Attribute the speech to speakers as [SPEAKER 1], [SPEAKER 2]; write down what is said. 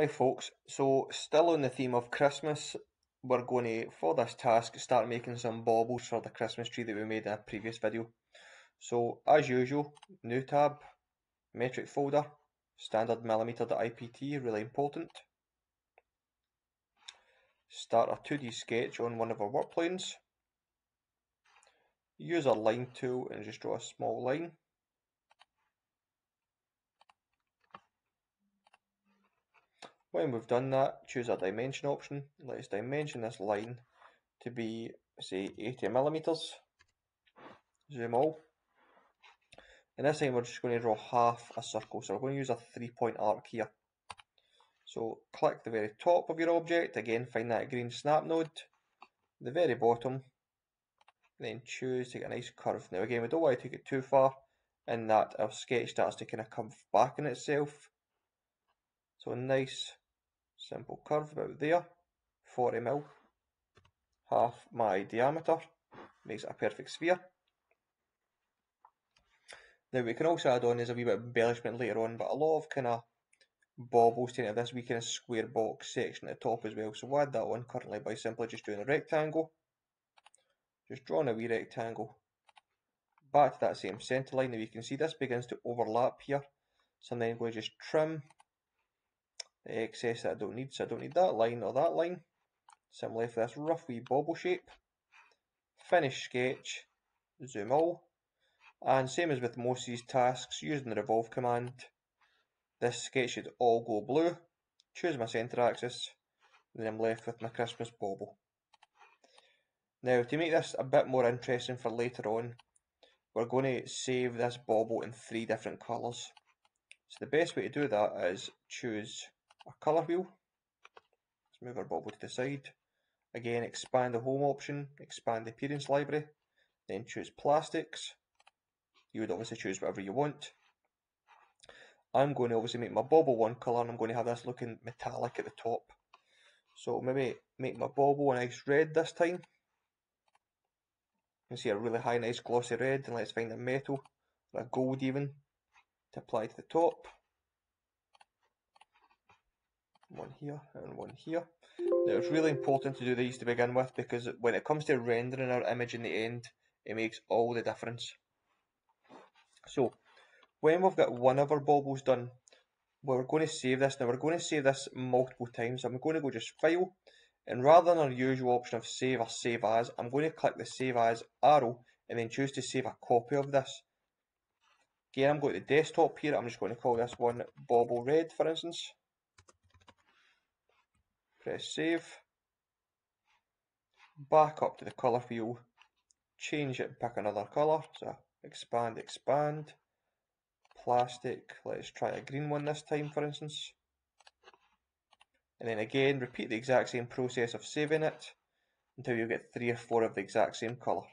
[SPEAKER 1] Hi folks, so still on the theme of Christmas, we're going to, for this task, start making some baubles for the Christmas tree that we made in a previous video. So as usual, new tab, metric folder, standard millimeter IPT, really important. Start a 2D sketch on one of our work planes. Use our line tool and just draw a small line. When we've done that, choose our dimension option. Let's dimension this line to be, say, 80 millimeters. Zoom all. And this time we're just going to draw half a circle, so we're going to use a three-point arc here. So click the very top of your object, again find that green snap node, the very bottom, then choose to get a nice curve. Now again, we don't want to take it too far in that our sketch starts to kind of come back in itself. So a nice simple curve about there, 40 mil, half my diameter, makes it a perfect sphere. Now we can also add on as a wee bit of embellishment later on, but a lot of kind of baubles to this wee kind of square box section at the top as well. So we'll add that on currently by simply just doing a rectangle, just drawing a wee rectangle back to that same centre line. Now you can see this begins to overlap here. So I'm then going to just trim excess that I don't need. So I don't need that line or that line. So I'm left with this rough wee bauble shape. Finish sketch, zoom all. And same as with most of these tasks, using the revolve command, this sketch should all go blue. Choose my centre axis, then I'm left with my Christmas bauble. Now to make this a bit more interesting for later on, we're going to save this bauble in three different colours. So the best way to do that is choose a colour wheel. Let's move our bauble to the side. Again, expand the home option, expand the appearance library, then choose plastics. You would obviously choose whatever you want. I'm going to obviously make my bauble one colour and I'm going to have this looking metallic at the top. So maybe make my bauble a nice red this time. You can see a really high nice glossy red and let's find a metal or a gold even to apply to the top one here and one here. Now it's really important to do these to begin with because when it comes to rendering our image in the end, it makes all the difference. So when we've got one of our baubles done, we're going to save this. Now we're going to save this multiple times. I'm going to go just File, and rather than our usual option of Save or Save As, I'm going to click the Save As arrow and then choose to save a copy of this. Again, I'm going to the desktop here. I'm just going to call this one Bauble Red, for instance press save, back up to the colour wheel, change it, pick another colour, so expand, expand, plastic, let's try a green one this time for instance, and then again repeat the exact same process of saving it until you get three or four of the exact same colour.